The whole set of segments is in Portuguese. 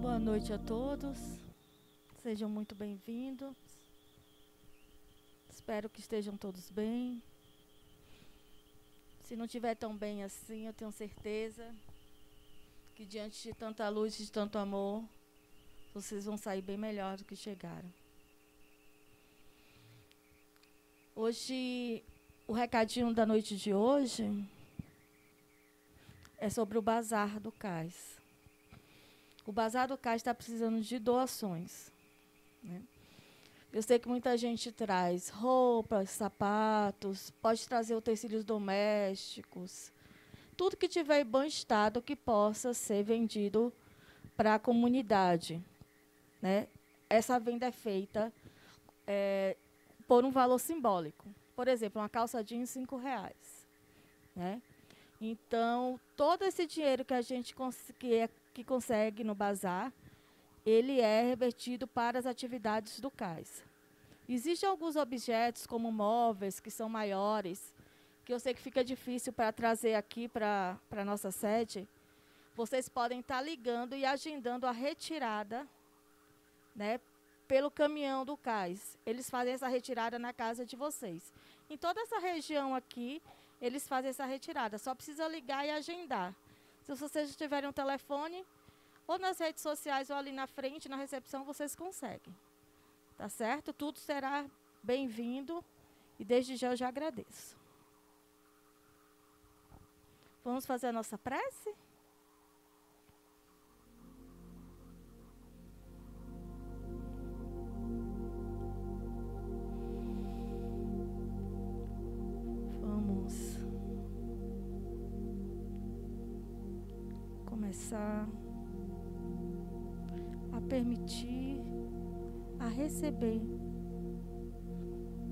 Boa noite a todos. Sejam muito bem-vindos. Espero que estejam todos bem. Se não estiver tão bem assim, eu tenho certeza que diante de tanta luz e de tanto amor, vocês vão sair bem melhor do que chegaram. Hoje, o recadinho da noite de hoje é sobre o Bazar do Cais. O Bazar do Cais está precisando de doações. Né? Eu sei que muita gente traz roupas, sapatos, pode trazer utensílios domésticos, tudo que tiver em bom estado que possa ser vendido para a comunidade. Né? Essa venda é feita é, por um valor simbólico. Por exemplo, uma calça jeans, cinco reais. Né? Então, todo esse dinheiro que a gente cons que, é, que consegue no bazar, ele é revertido para as atividades do CAIS. Existem alguns objetos, como móveis, que são maiores, que eu sei que fica difícil para trazer aqui para a nossa sede. Vocês podem estar tá ligando e agendando a retirada né, pelo caminhão do cais. Eles fazem essa retirada na casa de vocês. Em toda essa região aqui, eles fazem essa retirada. Só precisa ligar e agendar. Se vocês tiverem um telefone, ou nas redes sociais, ou ali na frente, na recepção, vocês conseguem. Tá certo? Tudo será bem-vindo. E desde já eu já agradeço. Vamos fazer a nossa prece? Começar a permitir, a receber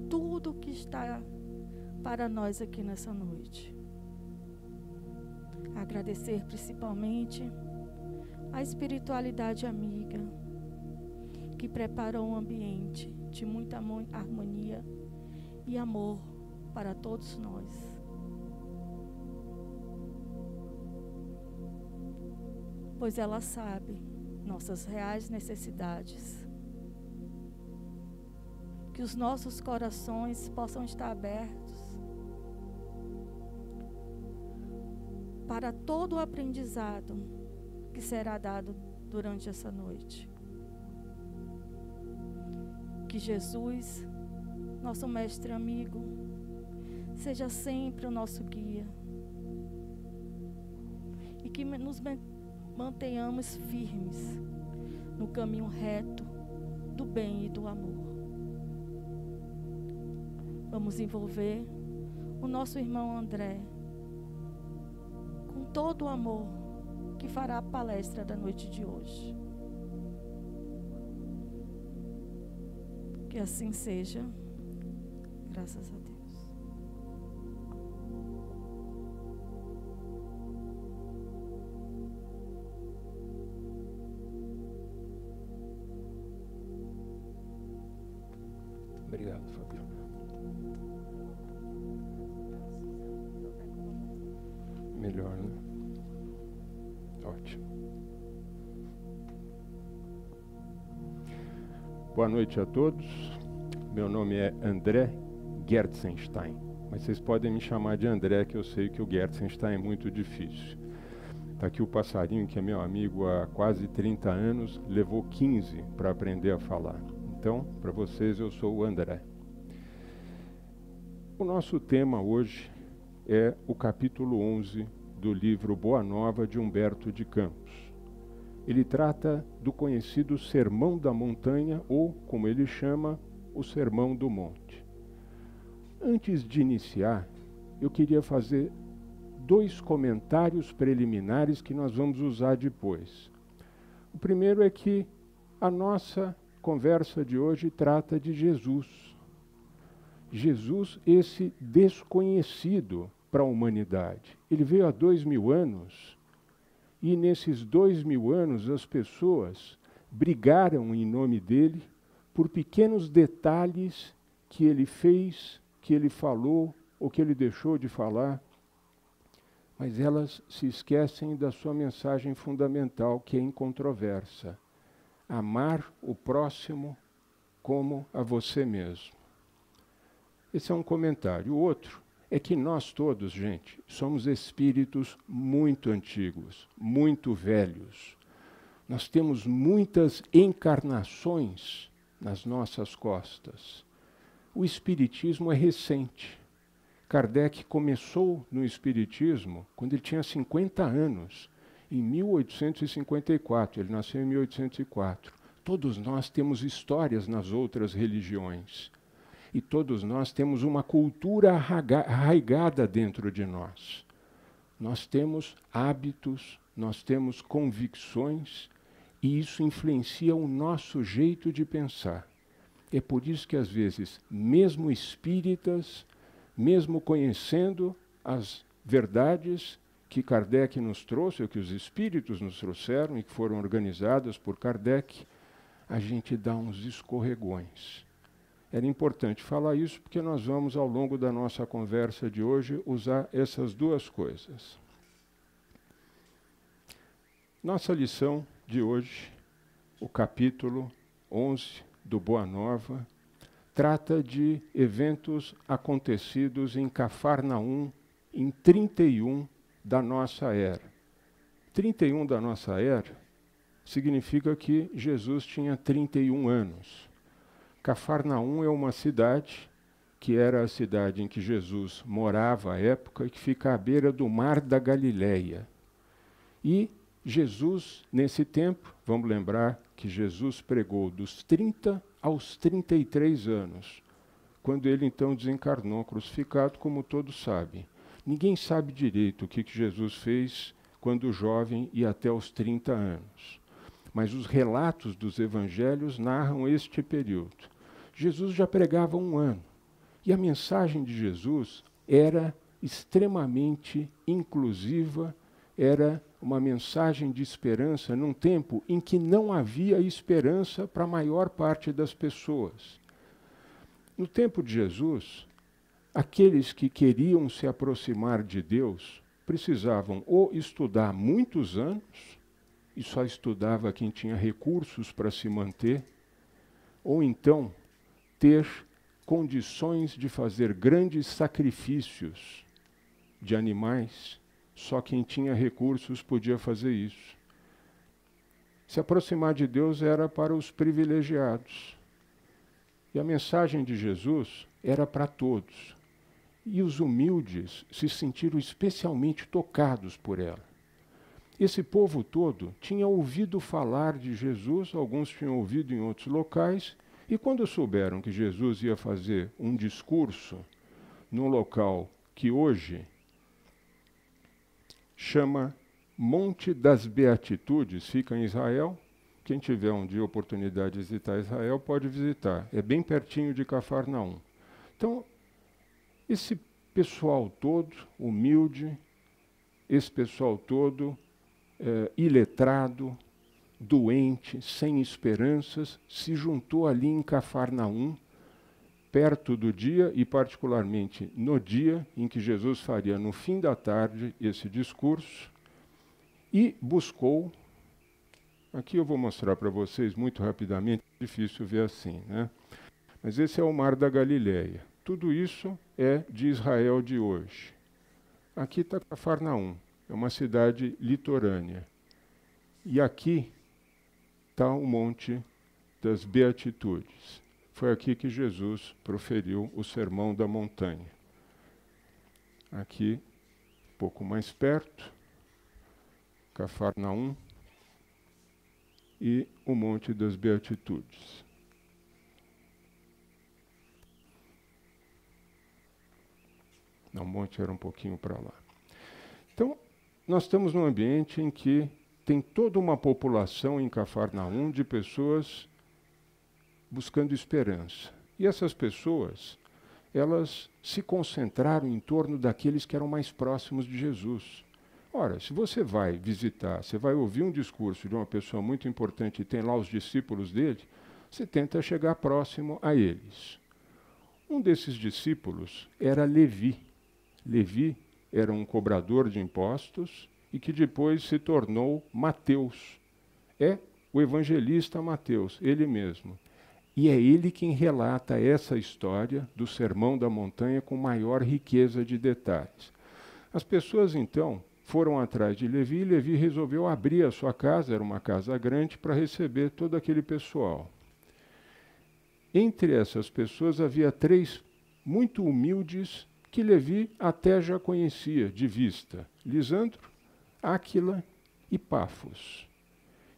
tudo que está para nós aqui nessa noite. Agradecer principalmente a espiritualidade amiga que preparou um ambiente de muita harmonia e amor para todos nós. Pois ela sabe nossas reais necessidades. Que os nossos corações possam estar abertos para todo o aprendizado que será dado durante essa noite. Que Jesus, nosso mestre amigo, seja sempre o nosso guia. E que nos mantenhamos firmes no caminho reto do bem e do amor. Vamos envolver o nosso irmão André com todo o amor que fará a palestra da noite de hoje. Que assim seja, graças a Deus. Obrigado, Fabiana. Melhor, né? Ótimo. Boa noite a todos. Meu nome é André Gertzenstein, mas vocês podem me chamar de André, que eu sei que o Gertzenstein é muito difícil. Está aqui o passarinho, que é meu amigo há quase 30 anos, levou 15 para aprender a falar. Então, para vocês, eu sou o André. O nosso tema hoje é o capítulo 11 do livro Boa Nova de Humberto de Campos. Ele trata do conhecido Sermão da Montanha, ou, como ele chama, o Sermão do Monte. Antes de iniciar, eu queria fazer dois comentários preliminares que nós vamos usar depois. O primeiro é que a nossa conversa de hoje trata de Jesus. Jesus, esse desconhecido para a humanidade. Ele veio há dois mil anos e nesses dois mil anos as pessoas brigaram em nome dele por pequenos detalhes que ele fez, que ele falou ou que ele deixou de falar. mas elas se esquecem da sua mensagem fundamental, que é incontroversa: amar o próximo como a você mesmo. Esse é um comentário. O outro é que nós todos, gente, somos espíritos muito antigos, muito velhos. Nós temos muitas encarnações nas nossas costas. O Espiritismo é recente. Kardec começou no Espiritismo quando ele tinha 50 anos, em 1854. Ele nasceu em 1804. Todos nós temos histórias nas outras religiões. E todos nós temos uma cultura arraigada dentro de nós. Nós temos hábitos, nós temos convicções, e isso influencia o nosso jeito de pensar. É por isso que, às vezes, mesmo espíritas, mesmo conhecendo as verdades que Kardec nos trouxe, ou que os espíritos nos trouxeram e que foram organizadas por Kardec, a gente dá uns escorregões. Era importante falar isso porque nós vamos, ao longo da nossa conversa de hoje, usar essas duas coisas. Nossa lição de hoje, o capítulo 11 do Boa Nova, trata de eventos acontecidos em Cafarnaum em 31 da nossa era. 31 da nossa era significa que Jesus tinha 31 anos. Cafarnaum é uma cidade que era a cidade em que Jesus morava à época e que fica à beira do mar da Galileia. E Jesus, nesse tempo, vamos lembrar que Jesus pregou dos 30 aos 33 anos, quando ele então desencarnou crucificado, como todos sabem. Ninguém sabe direito o que, que Jesus fez quando jovem e até os 30 anos. Mas os relatos dos evangelhos narram este período. Jesus já pregava um ano. E a mensagem de Jesus era extremamente inclusiva, era uma mensagem de esperança num tempo em que não havia esperança para a maior parte das pessoas. No tempo de Jesus, aqueles que queriam se aproximar de Deus precisavam ou estudar muitos anos, e só estudava quem tinha recursos para se manter, ou então ter condições de fazer grandes sacrifícios de animais só quem tinha recursos podia fazer isso. Se aproximar de Deus era para os privilegiados. E a mensagem de Jesus era para todos. E os humildes se sentiram especialmente tocados por ela. Esse povo todo tinha ouvido falar de Jesus, alguns tinham ouvido em outros locais, e quando souberam que Jesus ia fazer um discurso num local que hoje chama Monte das Beatitudes, fica em Israel. Quem tiver um dia oportunidade de visitar Israel pode visitar. É bem pertinho de Cafarnaum. Então, esse pessoal todo, humilde, esse pessoal todo, é, iletrado, doente, sem esperanças, se juntou ali em Cafarnaum perto do dia e, particularmente, no dia em que Jesus faria, no fim da tarde, esse discurso, e buscou. Aqui eu vou mostrar para vocês muito rapidamente, é difícil ver assim, né? Mas esse é o Mar da Galileia. Tudo isso é de Israel de hoje. Aqui está Cafarnaum, é uma cidade litorânea. E aqui está o Monte das Beatitudes. Foi aqui que Jesus proferiu o sermão da montanha. Aqui, um pouco mais perto, Cafarnaum e o Monte das Beatitudes. Não, o monte era um pouquinho para lá. Então, nós estamos num ambiente em que tem toda uma população em Cafarnaum de pessoas buscando esperança. E essas pessoas, elas se concentraram em torno daqueles que eram mais próximos de Jesus. Ora, se você vai visitar, você vai ouvir um discurso de uma pessoa muito importante e tem lá os discípulos dele, você tenta chegar próximo a eles. Um desses discípulos era Levi. Levi era um cobrador de impostos e que depois se tornou Mateus. É o evangelista Mateus, ele mesmo. E é ele quem relata essa história do Sermão da Montanha com maior riqueza de detalhes. As pessoas então foram atrás de Levi e Levi resolveu abrir a sua casa, era uma casa grande, para receber todo aquele pessoal. Entre essas pessoas havia três muito humildes que Levi até já conhecia de vista: Lisandro, Áquila e Pafos.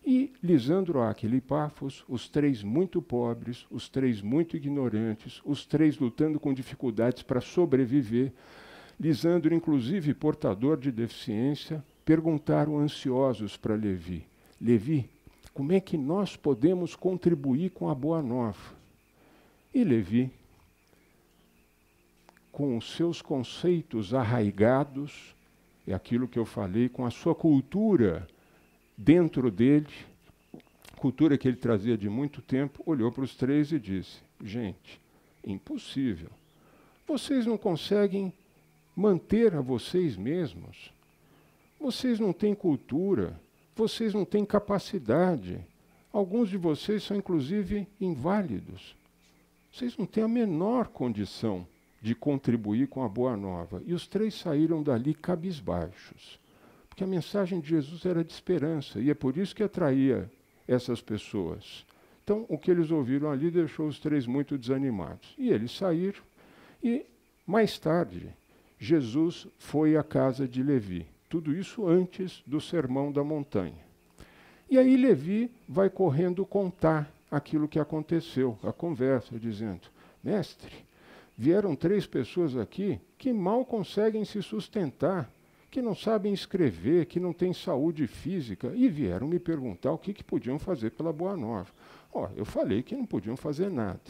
E Lisandro, Áquila e Pafos, os três muito pobres, os três muito ignorantes, os três lutando com dificuldades para sobreviver, Lisandro, inclusive portador de deficiência, perguntaram ansiosos para Levi: Levi, como é que nós podemos contribuir com a boa nova? E Levi, com os seus conceitos arraigados, é aquilo que eu falei, com a sua cultura dentro dele, cultura que ele trazia de muito tempo, olhou para os três e disse: Gente, impossível. Vocês não conseguem manter a vocês mesmos. Vocês não têm cultura, vocês não têm capacidade. Alguns de vocês são, inclusive, inválidos. Vocês não têm a menor condição de contribuir com a boa nova. E os três saíram dali cabisbaixos. Porque a mensagem de Jesus era de esperança, e é por isso que atraía essas pessoas. Então, o que eles ouviram ali deixou os três muito desanimados. E eles saíram, e mais tarde, Jesus foi à casa de Levi. Tudo isso antes do sermão da montanha. E aí Levi vai correndo contar aquilo que aconteceu, a conversa, dizendo: Mestre, vieram três pessoas aqui que mal conseguem se sustentar, que não sabem escrever, que não têm saúde física, e vieram me perguntar o que, que podiam fazer pela Boa Nova. Ó, eu falei que não podiam fazer nada.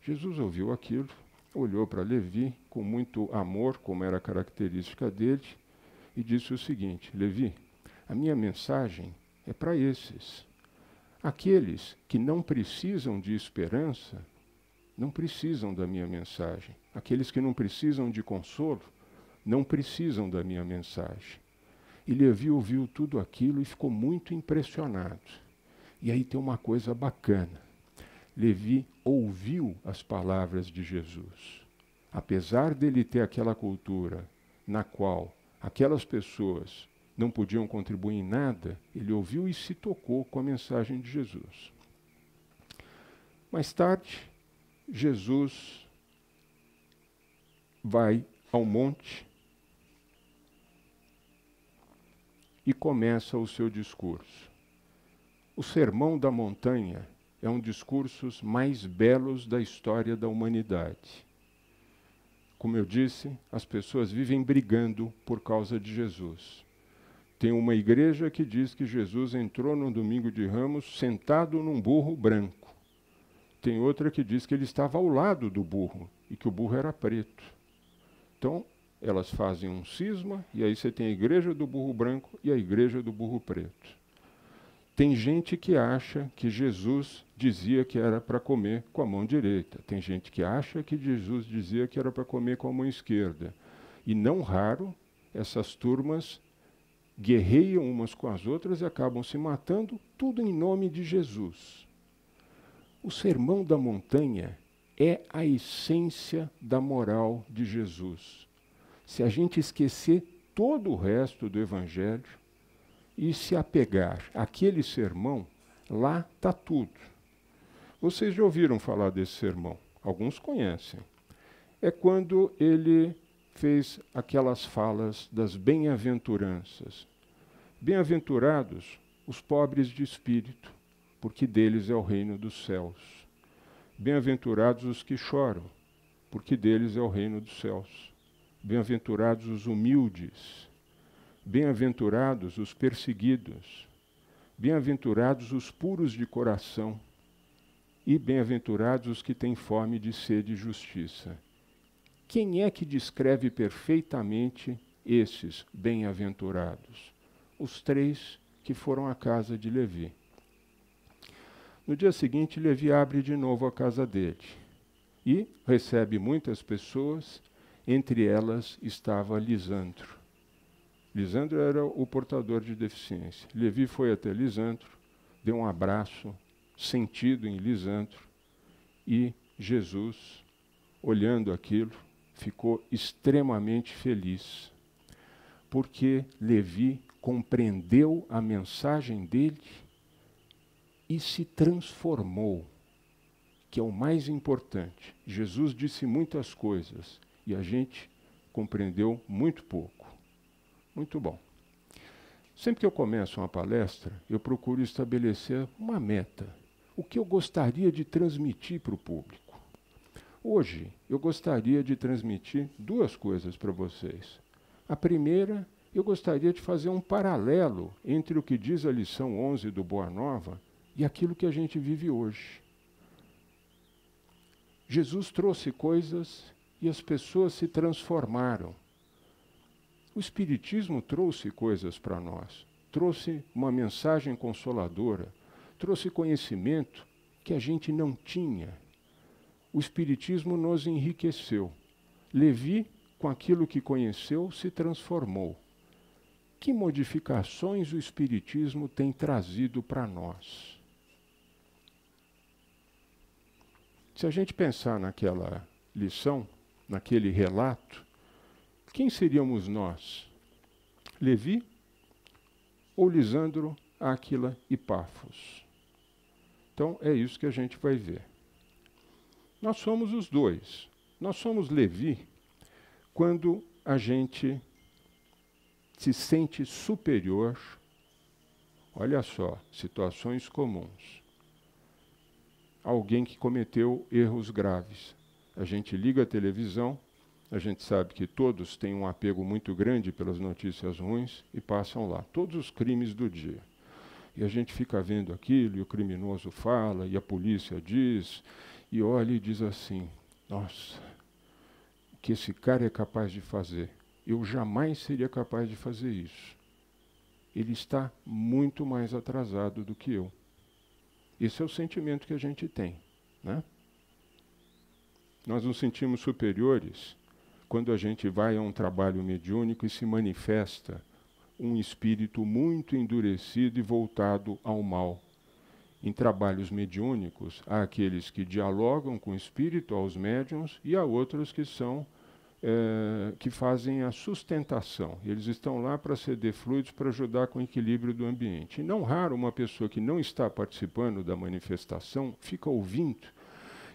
Jesus ouviu aquilo, olhou para Levi com muito amor, como era a característica dele, e disse o seguinte: Levi, a minha mensagem é para esses. Aqueles que não precisam de esperança, não precisam da minha mensagem. Aqueles que não precisam de consolo, não precisam da minha mensagem. E Levi ouviu tudo aquilo e ficou muito impressionado. E aí tem uma coisa bacana. Levi ouviu as palavras de Jesus. Apesar dele ter aquela cultura na qual aquelas pessoas não podiam contribuir em nada, ele ouviu e se tocou com a mensagem de Jesus. Mais tarde, Jesus vai ao monte e começa o seu discurso. O Sermão da Montanha é um dos discursos mais belos da história da humanidade. Como eu disse, as pessoas vivem brigando por causa de Jesus. Tem uma igreja que diz que Jesus entrou no domingo de Ramos sentado num burro branco. Tem outra que diz que ele estava ao lado do burro e que o burro era preto. Então, elas fazem um cisma e aí você tem a igreja do burro branco e a igreja do burro preto. Tem gente que acha que Jesus dizia que era para comer com a mão direita. Tem gente que acha que Jesus dizia que era para comer com a mão esquerda. E não raro, essas turmas guerreiam umas com as outras e acabam se matando, tudo em nome de Jesus. O Sermão da Montanha é a essência da moral de Jesus. Se a gente esquecer todo o resto do Evangelho, e se apegar àquele sermão, lá está tudo. Vocês já ouviram falar desse sermão? Alguns conhecem. É quando ele fez aquelas falas das bem-aventuranças. Bem-aventurados os pobres de espírito, porque deles é o reino dos céus. Bem-aventurados os que choram, porque deles é o reino dos céus. Bem-aventurados os humildes, Bem-aventurados os perseguidos, bem-aventurados os puros de coração, e bem-aventurados os que têm fome de sede e justiça. Quem é que descreve perfeitamente esses bem-aventurados? Os três que foram à casa de Levi. No dia seguinte, Levi abre de novo a casa dele e recebe muitas pessoas Entre elas estava Lisandro. Lisandro era o portador de deficiência. Levi foi até Lisandro, deu um abraço sentido em Lisandro e Jesus, olhando aquilo, ficou extremamente feliz, porque Levi compreendeu a mensagem dele e se transformou, que é o mais importante. Jesus disse muitas coisas e a gente compreendeu muito pouco. Muito bom. Sempre que eu começo uma palestra, eu procuro estabelecer uma meta. O que eu gostaria de transmitir para o público? Hoje, eu gostaria de transmitir duas coisas para vocês. A primeira, eu gostaria de fazer um paralelo entre o que diz a lição 11 do Boa Nova e aquilo que a gente vive hoje. Jesus trouxe coisas e as pessoas se transformaram. O Espiritismo trouxe coisas para nós, trouxe uma mensagem consoladora, trouxe conhecimento que a gente não tinha. O Espiritismo nos enriqueceu. Levi, com aquilo que conheceu, se transformou. Que modificações o Espiritismo tem trazido para nós? Se a gente pensar naquela lição, naquele relato, quem seríamos nós? Levi ou Lisandro, Áquila e Pafos? Então é isso que a gente vai ver. Nós somos os dois. Nós somos Levi quando a gente se sente superior. Olha só, situações comuns. Alguém que cometeu erros graves. A gente liga a televisão, a gente sabe que todos têm um apego muito grande pelas notícias ruins e passam lá todos os crimes do dia. E a gente fica vendo aquilo, e o criminoso fala, e a polícia diz, e olha e diz assim: Nossa, o que esse cara é capaz de fazer? Eu jamais seria capaz de fazer isso. Ele está muito mais atrasado do que eu. Esse é o sentimento que a gente tem. Né? Nós nos sentimos superiores quando a gente vai a um trabalho mediúnico e se manifesta um espírito muito endurecido e voltado ao mal. Em trabalhos mediúnicos, há aqueles que dialogam com o espírito, aos médiums, e há outros que são é, que fazem a sustentação. Eles estão lá para ceder fluidos para ajudar com o equilíbrio do ambiente. E não raro uma pessoa que não está participando da manifestação fica ouvindo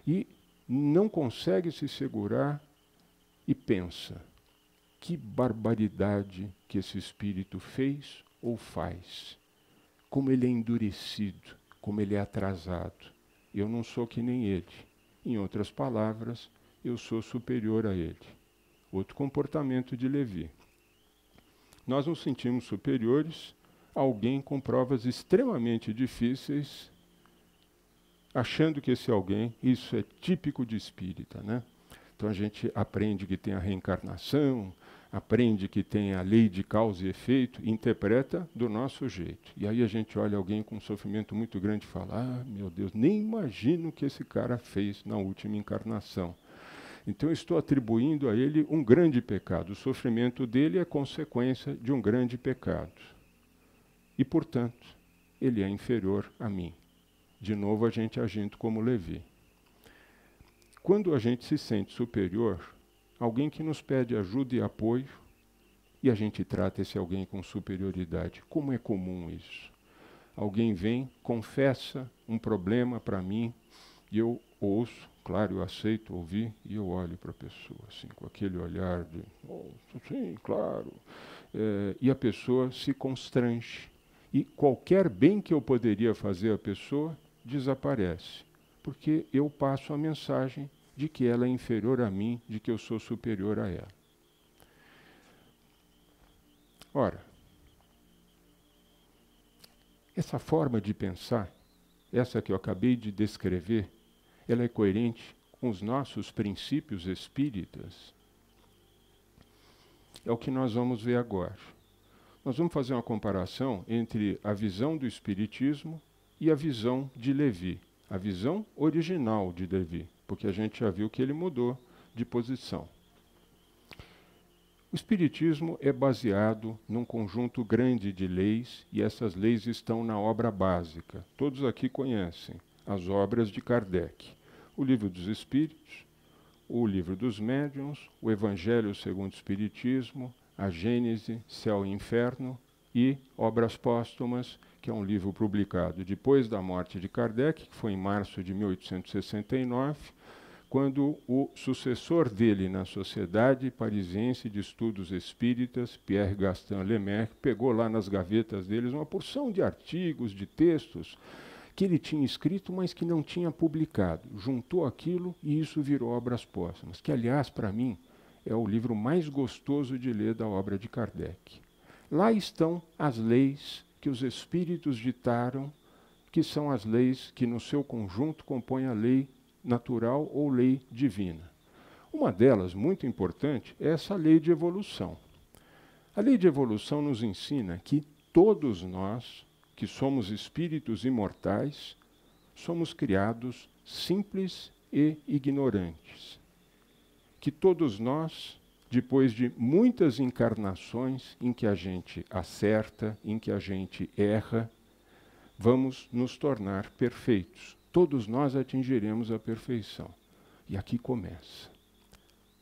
e não consegue se segurar e pensa: que barbaridade que esse espírito fez ou faz. Como ele é endurecido, como ele é atrasado. Eu não sou que nem ele. Em outras palavras, eu sou superior a ele. Outro comportamento de Levi. Nós nos sentimos superiores a alguém com provas extremamente difíceis, achando que esse alguém, isso é típico de espírita, né? Então a gente aprende que tem a reencarnação, aprende que tem a lei de causa e efeito, interpreta do nosso jeito. E aí a gente olha alguém com um sofrimento muito grande e fala: Ah, meu Deus, nem imagino o que esse cara fez na última encarnação. Então estou atribuindo a ele um grande pecado. O sofrimento dele é consequência de um grande pecado. E, portanto, ele é inferior a mim. De novo, a gente agindo como Levi. Quando a gente se sente superior, alguém que nos pede ajuda e apoio, e a gente trata esse alguém com superioridade. Como é comum isso? Alguém vem, confessa um problema para mim, e eu ouço, claro, eu aceito ouvir, e eu olho para a pessoa, assim, com aquele olhar de, oh, sim, claro. É, e a pessoa se constrange. E qualquer bem que eu poderia fazer à pessoa desaparece, porque eu passo a mensagem de que ela é inferior a mim, de que eu sou superior a ela. Ora, essa forma de pensar, essa que eu acabei de descrever, ela é coerente com os nossos princípios espíritas. É o que nós vamos ver agora. Nós vamos fazer uma comparação entre a visão do Espiritismo e a visão de Levi, a visão original de Levi porque a gente já viu que ele mudou de posição. O Espiritismo é baseado num conjunto grande de leis e essas leis estão na obra básica. Todos aqui conhecem as obras de Kardec: o Livro dos Espíritos, o Livro dos Médiuns, o Evangelho segundo o Espiritismo, a Gênese, Céu e Inferno e Obras Póstumas, que é um livro publicado depois da morte de Kardec, que foi em março de 1869 quando o sucessor dele na Sociedade Parisiense de Estudos Espíritas, Pierre Gaston Lemaire, pegou lá nas gavetas deles uma porção de artigos, de textos que ele tinha escrito, mas que não tinha publicado. Juntou aquilo e isso virou Obras Póstumas, que, aliás, para mim, é o livro mais gostoso de ler da obra de Kardec. Lá estão as leis que os espíritos ditaram, que são as leis que, no seu conjunto, compõem a lei natural ou lei divina. Uma delas, muito importante, é essa lei de evolução. A lei de evolução nos ensina que todos nós, que somos espíritos imortais, somos criados simples e ignorantes. Que todos nós, depois de muitas encarnações em que a gente acerta, em que a gente erra, vamos nos tornar perfeitos todos nós atingiremos a perfeição. E aqui começa.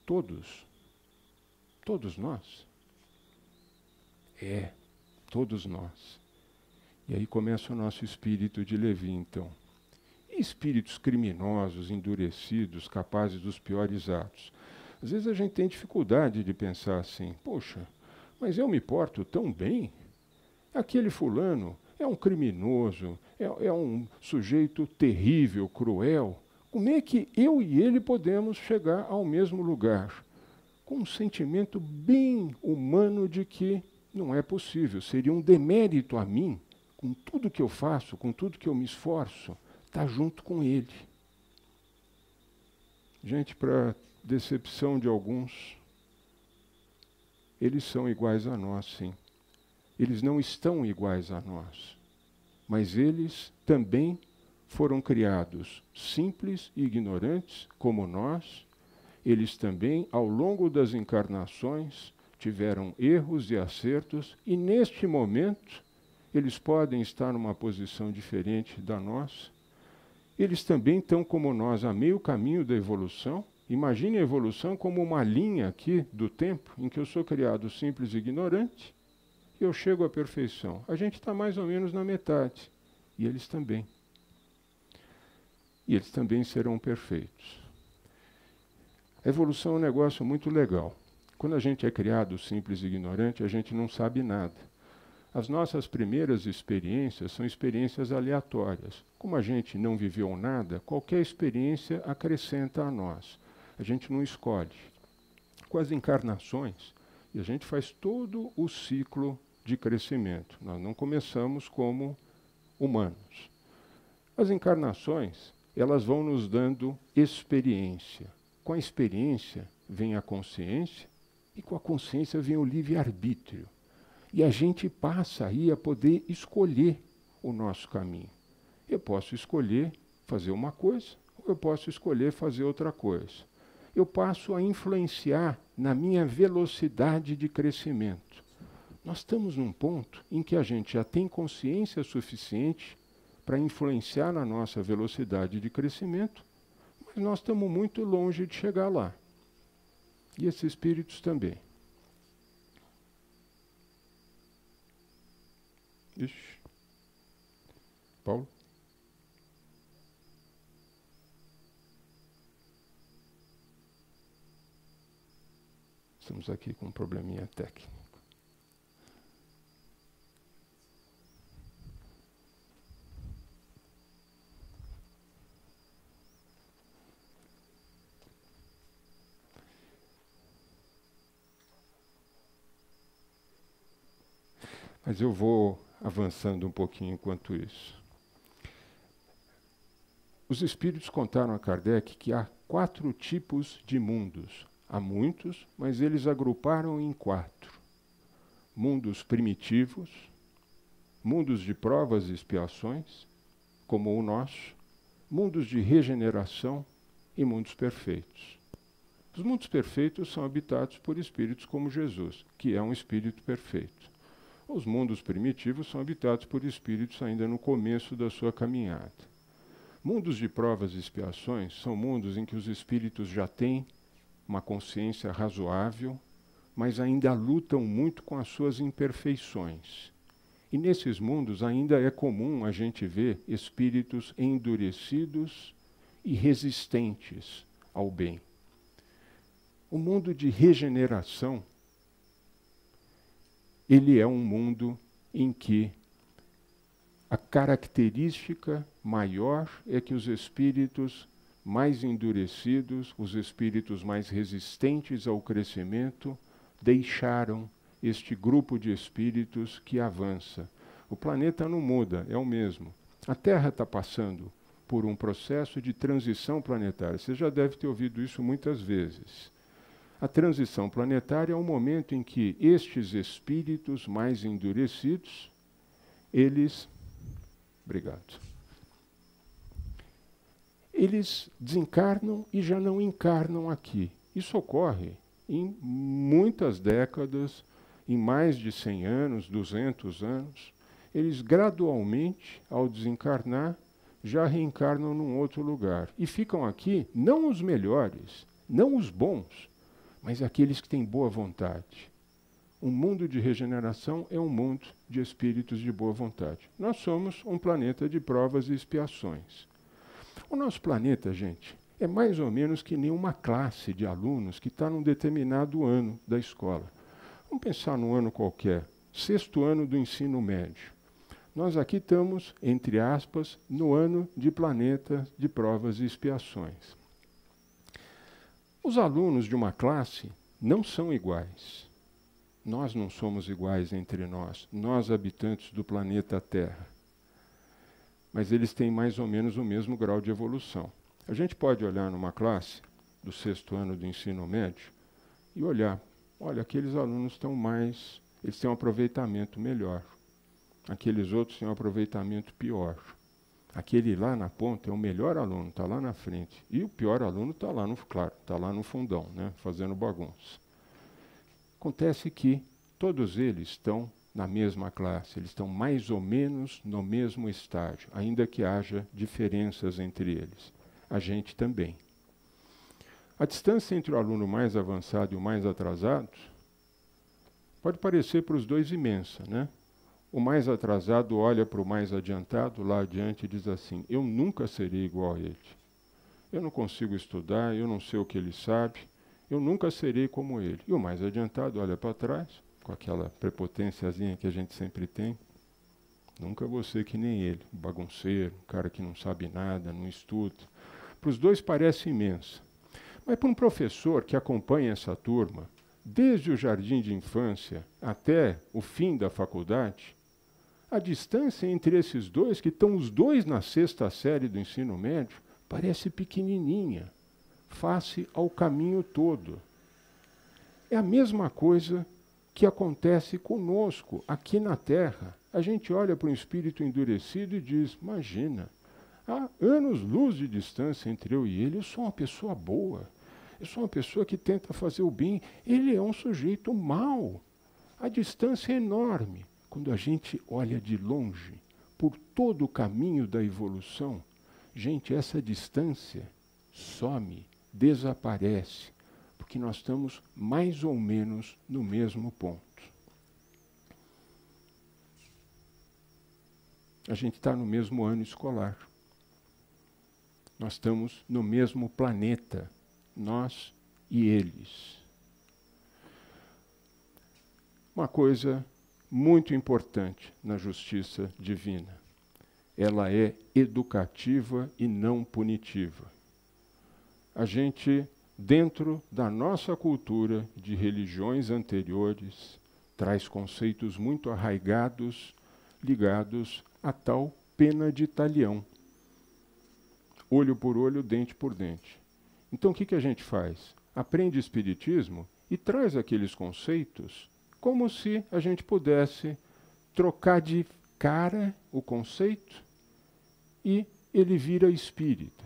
Todos. Todos nós. É, todos nós. E aí começa o nosso espírito de Levi, então. E espíritos criminosos, endurecidos, capazes dos piores atos. Às vezes a gente tem dificuldade de pensar assim: poxa, mas eu me porto tão bem. Aquele fulano é um criminoso, é, é um sujeito terrível, cruel. Como é que eu e ele podemos chegar ao mesmo lugar? Com um sentimento bem humano de que não é possível, seria um demérito a mim, com tudo que eu faço, com tudo que eu me esforço, estar tá junto com ele. Gente, para decepção de alguns, eles são iguais a nós, sim. Eles não estão iguais a nós, mas eles também foram criados simples e ignorantes como nós. Eles também, ao longo das encarnações, tiveram erros e acertos, e neste momento, eles podem estar numa posição diferente da nossa. Eles também estão, como nós, a meio caminho da evolução. Imagine a evolução como uma linha aqui do tempo em que eu sou criado simples e ignorante, eu chego à perfeição. A gente está mais ou menos na metade. E eles também. E eles também serão perfeitos. A evolução é um negócio muito legal. Quando a gente é criado simples e ignorante, a gente não sabe nada. As nossas primeiras experiências são experiências aleatórias. Como a gente não viveu nada, qualquer experiência acrescenta a nós. A gente não escolhe. Com as encarnações, a gente faz todo o ciclo de crescimento. Nós não começamos como humanos. As encarnações, elas vão nos dando experiência. Com a experiência vem a consciência e com a consciência vem o livre-arbítrio. E a gente passa aí a poder escolher o nosso caminho. Eu posso escolher fazer uma coisa, ou eu posso escolher fazer outra coisa. Eu passo a influenciar na minha velocidade de crescimento. Nós estamos num ponto em que a gente já tem consciência suficiente para influenciar na nossa velocidade de crescimento, mas nós estamos muito longe de chegar lá. E esses espíritos também. Ixi. Paulo? Estamos aqui com um probleminha técnico. Mas eu vou avançando um pouquinho enquanto isso. Os espíritos contaram a Kardec que há quatro tipos de mundos. Há muitos, mas eles agruparam em quatro: mundos primitivos, mundos de provas e expiações, como o nosso, mundos de regeneração e mundos perfeitos. Os mundos perfeitos são habitados por espíritos como Jesus, que é um espírito perfeito. Os mundos primitivos são habitados por espíritos ainda no começo da sua caminhada. Mundos de provas e expiações são mundos em que os espíritos já têm uma consciência razoável, mas ainda lutam muito com as suas imperfeições. E nesses mundos ainda é comum a gente ver espíritos endurecidos e resistentes ao bem. O mundo de regeneração, ele é um mundo em que a característica maior é que os espíritos mais endurecidos, os espíritos mais resistentes ao crescimento, deixaram este grupo de espíritos que avança. O planeta não muda, é o mesmo. A Terra está passando por um processo de transição planetária. Você já deve ter ouvido isso muitas vezes. A transição planetária é o momento em que estes espíritos mais endurecidos, eles. Obrigado. Eles desencarnam e já não encarnam aqui. Isso ocorre em muitas décadas, em mais de 100 anos, 200 anos. Eles gradualmente, ao desencarnar, já reencarnam num outro lugar. E ficam aqui não os melhores, não os bons, mas aqueles que têm boa vontade. O mundo de regeneração é um mundo de espíritos de boa vontade. Nós somos um planeta de provas e expiações. O nosso planeta, gente, é mais ou menos que nem uma classe de alunos que está num determinado ano da escola. Vamos pensar num ano qualquer, sexto ano do ensino médio. Nós aqui estamos, entre aspas, no ano de planeta de provas e expiações. Os alunos de uma classe não são iguais. Nós não somos iguais entre nós, nós habitantes do planeta Terra. Mas eles têm mais ou menos o mesmo grau de evolução. A gente pode olhar numa classe do sexto ano do ensino médio e olhar, olha, aqueles alunos estão mais, eles têm um aproveitamento melhor. Aqueles outros têm um aproveitamento pior. Aquele lá na ponta é o melhor aluno, está lá na frente. E o pior aluno está lá no, claro, está lá no fundão, né, fazendo bagunça. Acontece que todos eles estão na mesma classe, eles estão mais ou menos no mesmo estágio, ainda que haja diferenças entre eles. A gente também. A distância entre o aluno mais avançado e o mais atrasado pode parecer para os dois imensa, né? O mais atrasado olha para o mais adiantado lá adiante e diz assim: Eu nunca serei igual a ele. Eu não consigo estudar, eu não sei o que ele sabe, eu nunca serei como ele. E o mais adiantado olha para trás, com aquela prepotênciazinha que a gente sempre tem. Nunca vou ser que nem ele, um bagunceiro, um cara que não sabe nada, não estuda. Para os dois parece imensa. Mas para um professor que acompanha essa turma, desde o jardim de infância até o fim da faculdade, a distância entre esses dois, que estão os dois na sexta série do ensino médio, parece pequenininha, face ao caminho todo. É a mesma coisa que acontece conosco aqui na Terra. A gente olha para um espírito endurecido e diz: Imagina, há anos-luz de distância entre eu e ele, eu sou uma pessoa boa, eu sou uma pessoa que tenta fazer o bem, ele é um sujeito mau. A distância é enorme quando a gente olha de longe, por todo o caminho da evolução, gente, essa distância some, desaparece, porque nós estamos mais ou menos no mesmo ponto. A gente está no mesmo ano escolar. Nós estamos no mesmo planeta, nós e eles. Uma coisa muito importante na justiça divina. Ela é educativa e não punitiva. A gente, dentro da nossa cultura de religiões anteriores, traz conceitos muito arraigados ligados a tal pena de talião. Olho por olho, dente por dente. Então o que, que a gente faz? Aprende Espiritismo e traz aqueles conceitos como se a gente pudesse trocar de cara o conceito e ele vira espírita.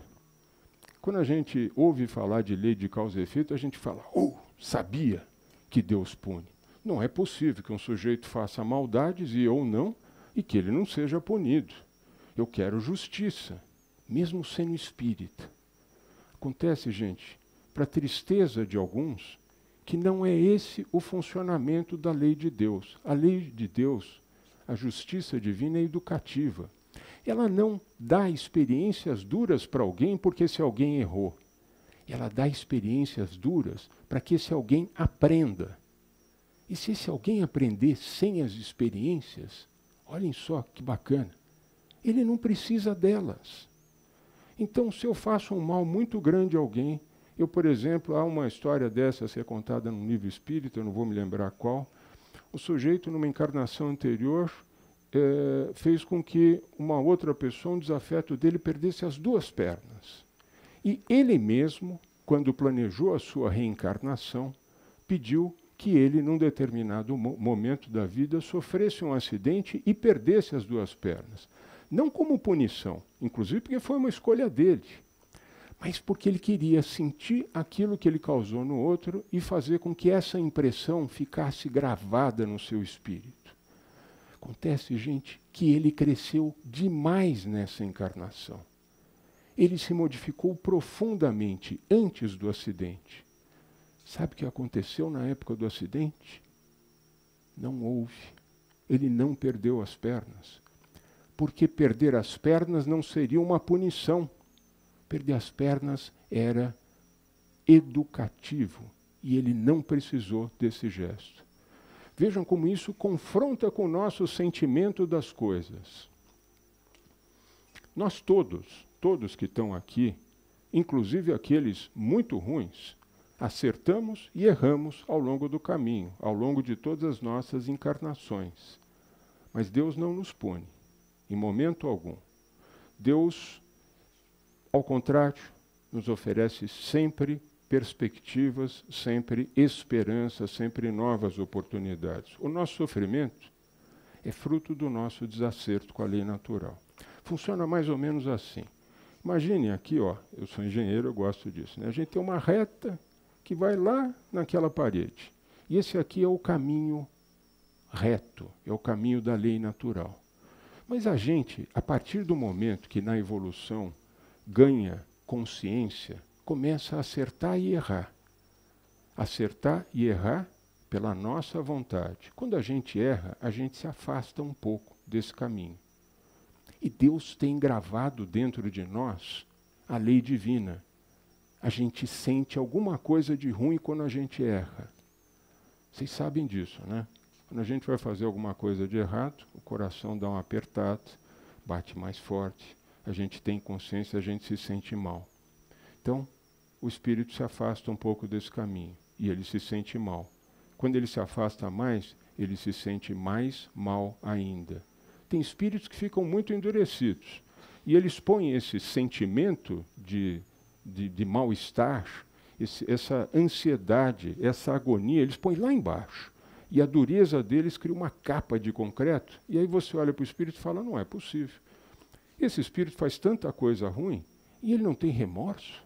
Quando a gente ouve falar de lei de causa e efeito, a gente fala, oh, sabia que Deus pune. Não é possível que um sujeito faça maldades e eu não, e que ele não seja punido. Eu quero justiça, mesmo sendo espírita. Acontece, gente, para tristeza de alguns, que não é esse o funcionamento da lei de Deus. A lei de Deus, a justiça divina é educativa. Ela não dá experiências duras para alguém porque esse alguém errou. Ela dá experiências duras para que esse alguém aprenda. E se esse alguém aprender sem as experiências, olhem só que bacana, ele não precisa delas. Então, se eu faço um mal muito grande a alguém, eu, por exemplo, há uma história dessa a ser contada num livro espírita, eu não vou me lembrar qual. O sujeito, numa encarnação anterior, é, fez com que uma outra pessoa, um desafeto dele, perdesse as duas pernas. E ele mesmo, quando planejou a sua reencarnação, pediu que ele, num determinado mo momento da vida, sofresse um acidente e perdesse as duas pernas. Não como punição, inclusive porque foi uma escolha dele mas porque ele queria sentir aquilo que ele causou no outro e fazer com que essa impressão ficasse gravada no seu espírito. Acontece, gente, que ele cresceu demais nessa encarnação. Ele se modificou profundamente antes do acidente. Sabe o que aconteceu na época do acidente? Não houve. Ele não perdeu as pernas. Porque perder as pernas não seria uma punição Perder as pernas era educativo e ele não precisou desse gesto. Vejam como isso confronta com o nosso sentimento das coisas. Nós todos, todos que estão aqui, inclusive aqueles muito ruins, acertamos e erramos ao longo do caminho, ao longo de todas as nossas encarnações. Mas Deus não nos pune, em momento algum. Deus ao contrário, nos oferece sempre perspectivas, sempre esperança, sempre novas oportunidades. O nosso sofrimento é fruto do nosso desacerto com a lei natural. Funciona mais ou menos assim. Imagine aqui, ó, eu sou engenheiro, eu gosto disso. Né? A gente tem uma reta que vai lá naquela parede. E esse aqui é o caminho reto, é o caminho da lei natural. Mas a gente, a partir do momento que na evolução ganha consciência, começa a acertar e errar. Acertar e errar pela nossa vontade. Quando a gente erra, a gente se afasta um pouco desse caminho. E Deus tem gravado dentro de nós a lei divina. A gente sente alguma coisa de ruim quando a gente erra. Vocês sabem disso, né? Quando a gente vai fazer alguma coisa de errado, o coração dá uma apertada, bate mais forte, a gente tem consciência, a gente se sente mal. Então, o espírito se afasta um pouco desse caminho e ele se sente mal. Quando ele se afasta mais, ele se sente mais mal ainda. Tem espíritos que ficam muito endurecidos e eles põem esse sentimento de, de, de mal-estar, essa ansiedade, essa agonia, eles põem lá embaixo. E a dureza deles cria uma capa de concreto. E aí você olha para o espírito e fala: não é possível. Esse espírito faz tanta coisa ruim e ele não tem remorso,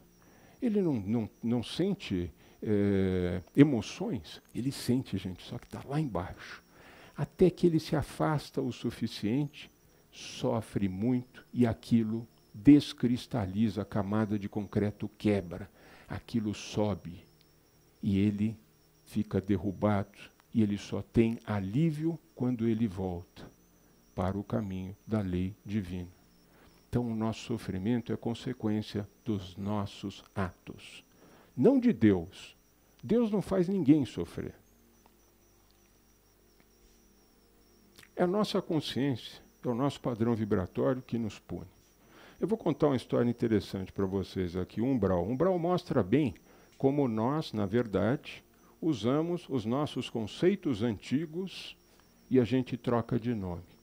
ele não, não, não sente é, emoções. Ele sente, gente, só que está lá embaixo. Até que ele se afasta o suficiente, sofre muito e aquilo descristaliza, a camada de concreto quebra, aquilo sobe e ele fica derrubado e ele só tem alívio quando ele volta para o caminho da lei divina. Então, o nosso sofrimento é consequência dos nossos atos, não de Deus. Deus não faz ninguém sofrer. É a nossa consciência, é o nosso padrão vibratório que nos pune. Eu vou contar uma história interessante para vocês aqui, o umbral. Umbral mostra bem como nós, na verdade, usamos os nossos conceitos antigos e a gente troca de nome.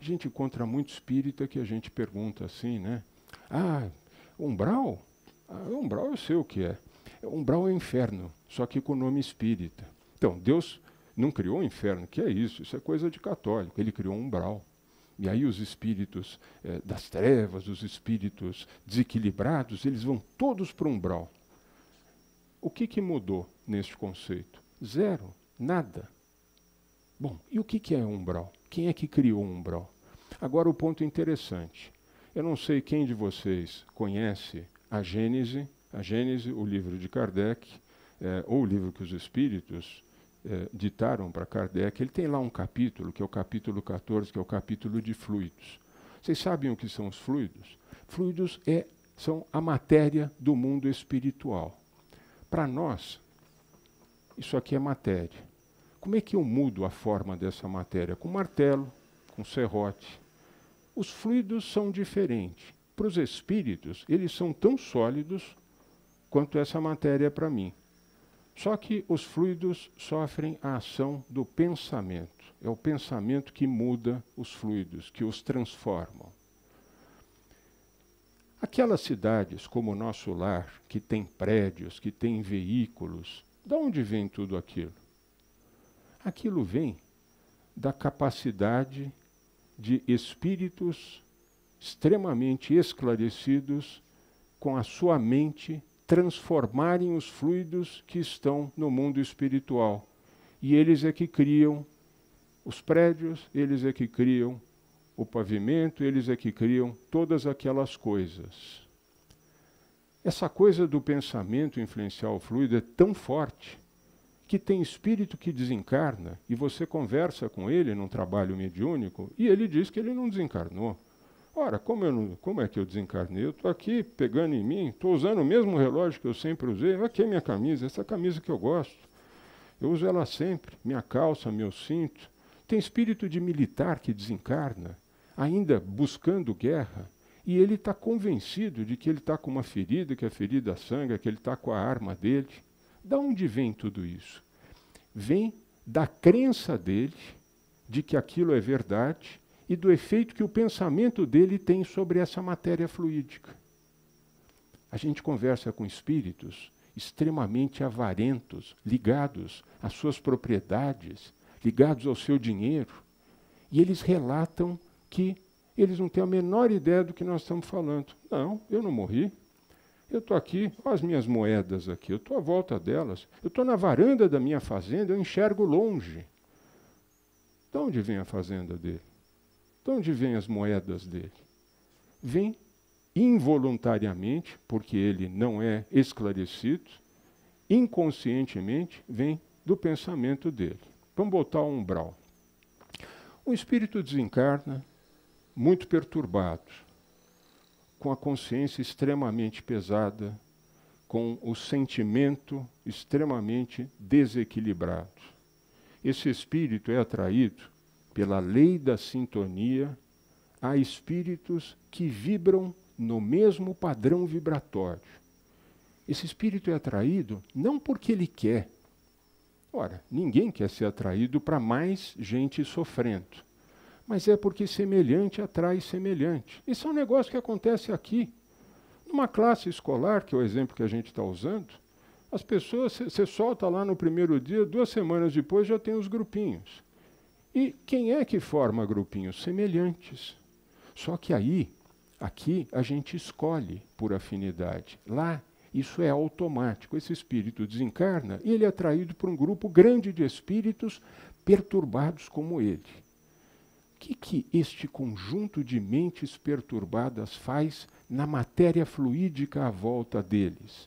A gente encontra muito espírita que a gente pergunta assim, né? Ah, umbral? Ah, umbral eu sei o que é. Umbral é inferno, só que com o nome espírita. Então, Deus não criou o inferno, que é isso? Isso é coisa de católico. Ele criou um umbral. E aí os espíritos eh, das trevas, os espíritos desequilibrados, eles vão todos para o umbral. O que, que mudou neste conceito? Zero, nada. Bom, e o que, que é umbral? Quem é que criou o umbral? Agora o ponto interessante. Eu não sei quem de vocês conhece a Gênese, a Gênese, o livro de Kardec, eh, ou o livro que os espíritos eh, ditaram para Kardec, ele tem lá um capítulo, que é o capítulo 14, que é o capítulo de fluidos. Vocês sabem o que são os fluidos? Fluidos é, são a matéria do mundo espiritual. Para nós, isso aqui é matéria. Como é que eu mudo a forma dessa matéria? Com martelo, com serrote. Os fluidos são diferentes. Para os espíritos, eles são tão sólidos quanto essa matéria para mim. Só que os fluidos sofrem a ação do pensamento. É o pensamento que muda os fluidos, que os transformam. Aquelas cidades como o nosso lar, que tem prédios, que tem veículos, de onde vem tudo aquilo? Aquilo vem da capacidade de espíritos extremamente esclarecidos com a sua mente transformarem os fluidos que estão no mundo espiritual. E eles é que criam os prédios, eles é que criam o pavimento, eles é que criam todas aquelas coisas. Essa coisa do pensamento influenciar o fluido é tão forte que tem espírito que desencarna e você conversa com ele num trabalho mediúnico e ele diz que ele não desencarnou. Ora, como, não, como é que eu desencarnei? Eu estou aqui pegando em mim, estou usando o mesmo relógio que eu sempre usei. Aqui é minha camisa, essa camisa que eu gosto. Eu uso ela sempre, minha calça, meu cinto. Tem espírito de militar que desencarna, ainda buscando guerra, e ele está convencido de que ele está com uma ferida, que a ferida sangra, que ele está com a arma dele. Da onde vem tudo isso? Vem da crença dele de que aquilo é verdade e do efeito que o pensamento dele tem sobre essa matéria fluídica. A gente conversa com espíritos extremamente avarentos, ligados às suas propriedades, ligados ao seu dinheiro, e eles relatam que eles não têm a menor ideia do que nós estamos falando. Não, eu não morri. Eu estou aqui, olha as minhas moedas aqui, eu estou à volta delas. Eu estou na varanda da minha fazenda, eu enxergo longe. De onde vem a fazenda dele? De onde vêm as moedas dele? Vem involuntariamente, porque ele não é esclarecido, inconscientemente, vem do pensamento dele. Vamos botar um umbral. O espírito desencarna muito perturbado, com a consciência extremamente pesada, com o sentimento extremamente desequilibrado. Esse espírito é atraído pela lei da sintonia, há espíritos que vibram no mesmo padrão vibratório. Esse espírito é atraído não porque ele quer. Ora, ninguém quer ser atraído para mais gente sofrendo. Mas é porque semelhante atrai semelhante. Isso é um negócio que acontece aqui. Numa classe escolar, que é o exemplo que a gente está usando, as pessoas, você solta lá no primeiro dia, duas semanas depois já tem os grupinhos. E quem é que forma grupinhos semelhantes? Só que aí, aqui, a gente escolhe por afinidade. Lá, isso é automático. Esse espírito desencarna e ele é atraído por um grupo grande de espíritos perturbados como ele. Que, que este conjunto de mentes perturbadas faz na matéria fluídica à volta deles?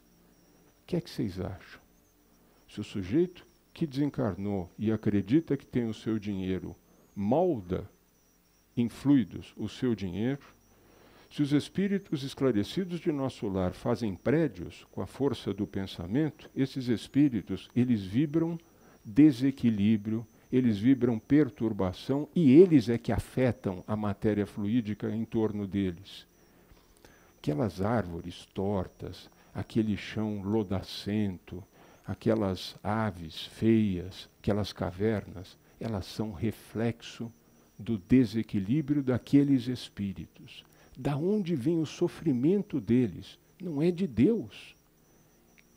O que é que vocês acham? Se o sujeito que desencarnou e acredita que tem o seu dinheiro molda em fluidos o seu dinheiro, se os espíritos esclarecidos de nosso lar fazem prédios com a força do pensamento, esses espíritos, eles vibram desequilíbrio, eles vibram perturbação e eles é que afetam a matéria fluídica em torno deles. Aquelas árvores tortas, aquele chão lodacento, aquelas aves feias, aquelas cavernas, elas são reflexo do desequilíbrio daqueles espíritos. Da onde vem o sofrimento deles? Não é de Deus.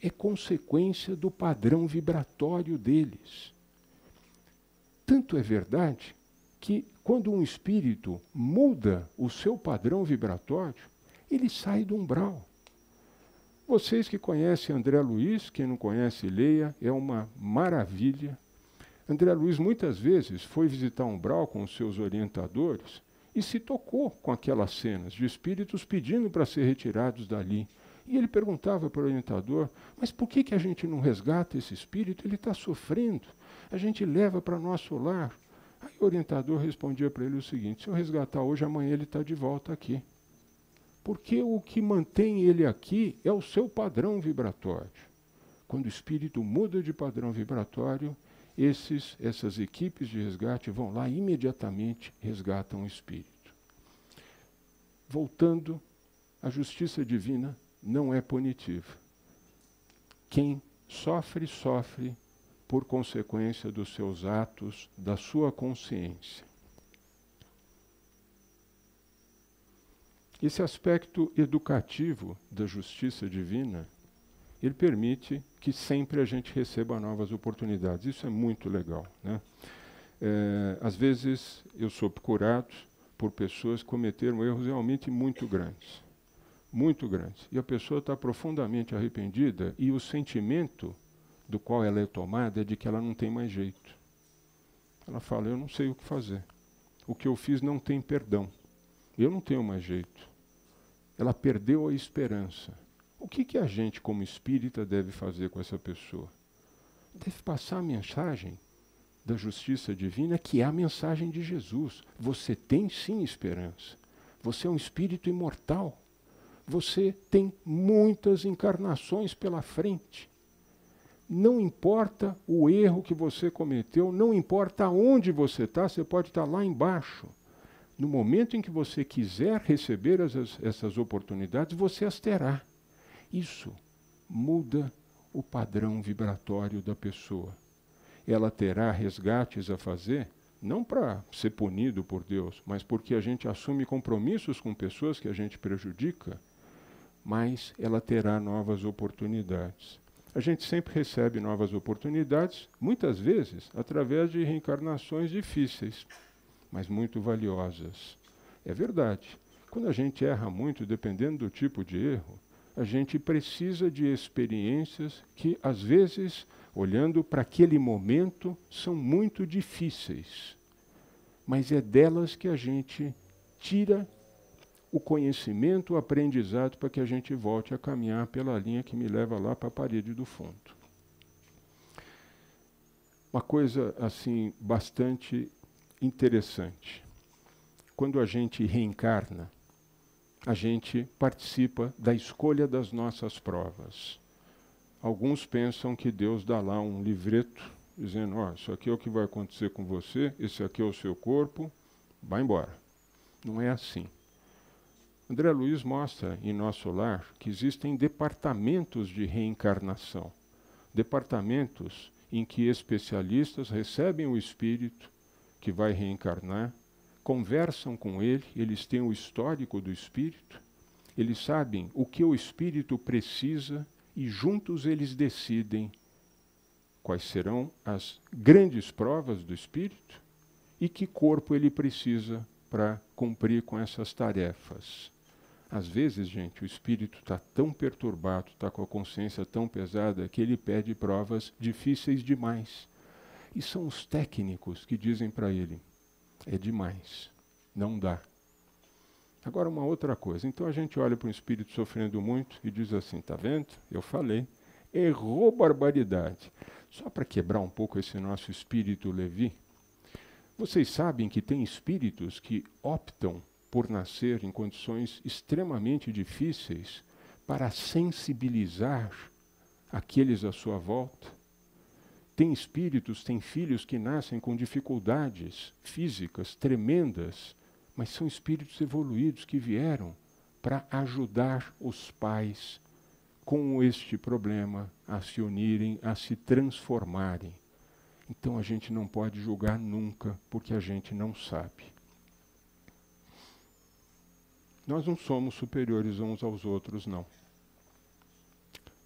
É consequência do padrão vibratório deles. Tanto é verdade que, quando um espírito muda o seu padrão vibratório, ele sai do umbral. Vocês que conhecem André Luiz, quem não conhece, leia, é uma maravilha. André Luiz muitas vezes foi visitar um umbral com os seus orientadores e se tocou com aquelas cenas de espíritos pedindo para ser retirados dali. E ele perguntava para o orientador: Mas por que, que a gente não resgata esse espírito? Ele está sofrendo. A gente leva para nosso lar. Aí o orientador respondia para ele o seguinte: Se eu resgatar hoje, amanhã ele está de volta aqui. Porque o que mantém ele aqui é o seu padrão vibratório. Quando o espírito muda de padrão vibratório, esses, essas equipes de resgate vão lá imediatamente resgatam o espírito. Voltando, a justiça divina não é punitiva. Quem sofre, sofre por consequência dos seus atos, da sua consciência. Esse aspecto educativo da justiça divina ele permite que sempre a gente receba novas oportunidades. Isso é muito legal. Né? É, às vezes eu sou procurado por pessoas que cometeram erros realmente muito grandes. Muito grandes. E a pessoa está profundamente arrependida e o sentimento do qual ela é tomada é de que ela não tem mais jeito. Ela fala: Eu não sei o que fazer. O que eu fiz não tem perdão. Eu não tenho mais jeito. Ela perdeu a esperança. O que, que a gente, como espírita, deve fazer com essa pessoa? Deve passar a mensagem da justiça divina, que é a mensagem de Jesus. Você tem sim esperança. Você é um espírito imortal. Você tem muitas encarnações pela frente. Não importa o erro que você cometeu, não importa onde você está, você pode estar lá embaixo. No momento em que você quiser receber as, essas oportunidades, você as terá. Isso muda o padrão vibratório da pessoa. Ela terá resgates a fazer, não para ser punido por Deus, mas porque a gente assume compromissos com pessoas que a gente prejudica, mas ela terá novas oportunidades. A gente sempre recebe novas oportunidades, muitas vezes através de reencarnações difíceis, mas muito valiosas. É verdade. Quando a gente erra muito, dependendo do tipo de erro, a gente precisa de experiências que, às vezes, olhando para aquele momento, são muito difíceis. Mas é delas que a gente tira o conhecimento, o aprendizado, para que a gente volte a caminhar pela linha que me leva lá para a parede do fundo. Uma coisa, assim, bastante interessante. Quando a gente reencarna, a gente participa da escolha das nossas provas. Alguns pensam que Deus dá lá um livreto dizendo: oh, isso aqui é o que vai acontecer com você, esse aqui é o seu corpo, vai embora. Não é assim. André Luiz mostra em nosso lar que existem departamentos de reencarnação departamentos em que especialistas recebem o espírito que vai reencarnar conversam com ele, eles têm o histórico do espírito, eles sabem o que o espírito precisa e juntos eles decidem quais serão as grandes provas do espírito e que corpo ele precisa para cumprir com essas tarefas. Às vezes, gente, o espírito está tão perturbado, está com a consciência tão pesada, que ele pede provas difíceis demais. E são os técnicos que dizem para ele: é demais. Não dá. Agora, uma outra coisa. Então a gente olha para um espírito sofrendo muito e diz assim: tá vendo? Eu falei. Errou barbaridade. Só para quebrar um pouco esse nosso espírito Levi. Vocês sabem que tem espíritos que optam por nascer em condições extremamente difíceis para sensibilizar aqueles à sua volta? Tem espíritos, tem filhos que nascem com dificuldades físicas tremendas, mas são espíritos evoluídos que vieram para ajudar os pais com este problema a se unirem, a se transformarem. Então a gente não pode julgar nunca, porque a gente não sabe. Nós não somos superiores uns aos outros, não.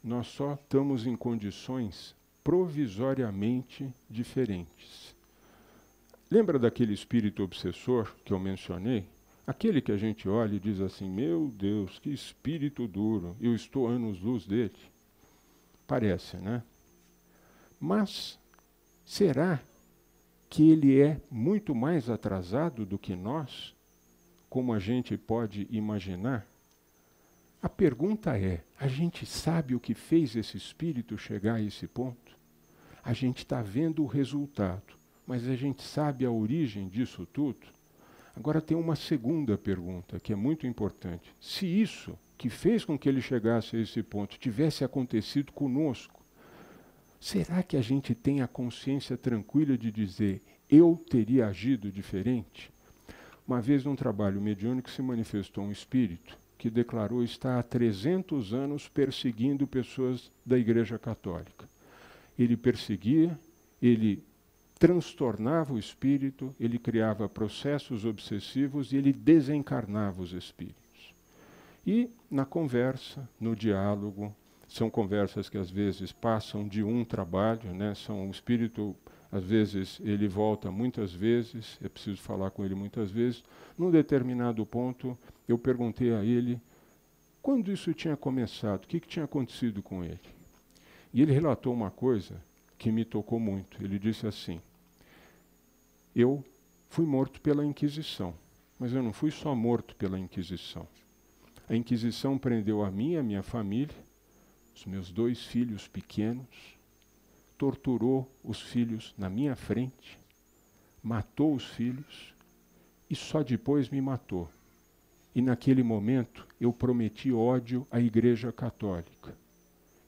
Nós só estamos em condições provisoriamente diferentes. lembra daquele espírito obsessor que eu mencionei? Aquele que a gente olha e diz assim: Meu Deus, que espírito duro, eu estou anos-luz dele. Parece, né? Mas será que ele é muito mais atrasado do que nós, como a gente pode imaginar? A pergunta é: a gente sabe o que fez esse espírito chegar a esse ponto? A gente está vendo o resultado, mas a gente sabe a origem disso tudo? Agora tem uma segunda pergunta que é muito importante. Se isso que fez com que ele chegasse a esse ponto tivesse acontecido conosco, será que a gente tem a consciência tranquila de dizer eu teria agido diferente? Uma vez num trabalho mediúnico se manifestou um espírito que declarou estar há 300 anos perseguindo pessoas da Igreja Católica. Ele perseguia, ele transtornava o espírito, ele criava processos obsessivos e ele desencarnava os espíritos. E na conversa, no diálogo, são conversas que às vezes passam de um trabalho, né? São o espírito às vezes ele volta muitas vezes, é preciso falar com ele muitas vezes. Num determinado ponto, eu perguntei a ele quando isso tinha começado, o que, que tinha acontecido com ele. E ele relatou uma coisa que me tocou muito. Ele disse assim: eu fui morto pela Inquisição. Mas eu não fui só morto pela Inquisição. A Inquisição prendeu a mim e a minha família, os meus dois filhos pequenos, torturou os filhos na minha frente, matou os filhos e só depois me matou. E naquele momento eu prometi ódio à Igreja Católica.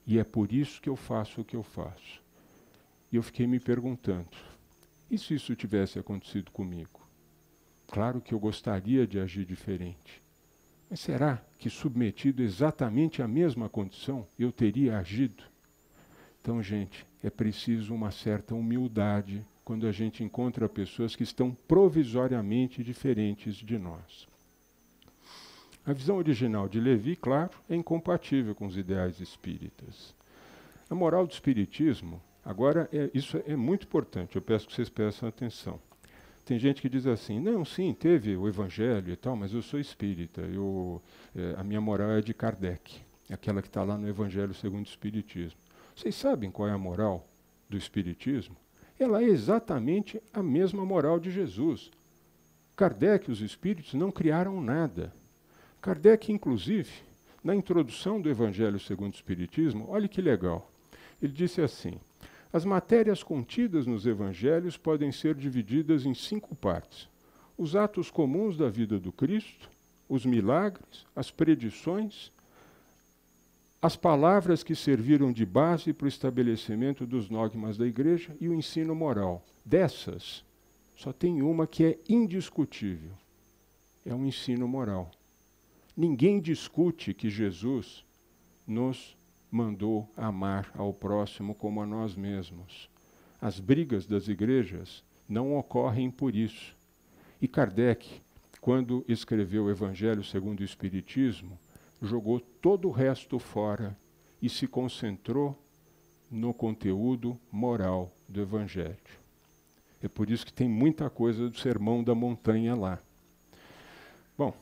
E é por isso que eu faço o que eu faço. E eu fiquei me perguntando: e se isso tivesse acontecido comigo? Claro que eu gostaria de agir diferente. Mas será que, submetido exatamente à mesma condição, eu teria agido? Então, gente, é preciso uma certa humildade quando a gente encontra pessoas que estão provisoriamente diferentes de nós. A visão original de Levi, claro, é incompatível com os ideais espíritas. A moral do espiritismo Agora, é, isso é muito importante, eu peço que vocês prestem atenção. Tem gente que diz assim, não, sim, teve o evangelho e tal, mas eu sou espírita, eu, é, a minha moral é de Kardec, aquela que está lá no Evangelho segundo o Espiritismo. Vocês sabem qual é a moral do Espiritismo? Ela é exatamente a mesma moral de Jesus. Kardec e os espíritos não criaram nada. Kardec, inclusive, na introdução do Evangelho segundo o Espiritismo, olhe que legal. Ele disse assim: as matérias contidas nos evangelhos podem ser divididas em cinco partes: os atos comuns da vida do Cristo, os milagres, as predições, as palavras que serviram de base para o estabelecimento dos dogmas da igreja e o ensino moral. Dessas, só tem uma que é indiscutível: é o ensino moral. Ninguém discute que Jesus nos mandou amar ao próximo como a nós mesmos. As brigas das igrejas não ocorrem por isso. E Kardec, quando escreveu o Evangelho segundo o Espiritismo, jogou todo o resto fora e se concentrou no conteúdo moral do Evangelho. É por isso que tem muita coisa do Sermão da Montanha lá. Bom,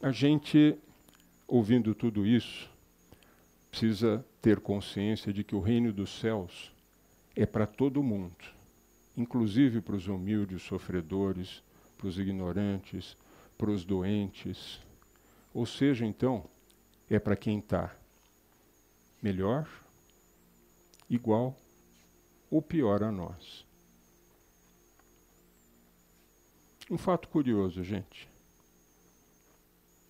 a gente, ouvindo tudo isso, precisa ter consciência de que o reino dos céus é para todo mundo, inclusive para os humildes sofredores, para os ignorantes, para os doentes. Ou seja, então, é para quem está melhor, igual ou pior a nós. Um fato curioso, gente.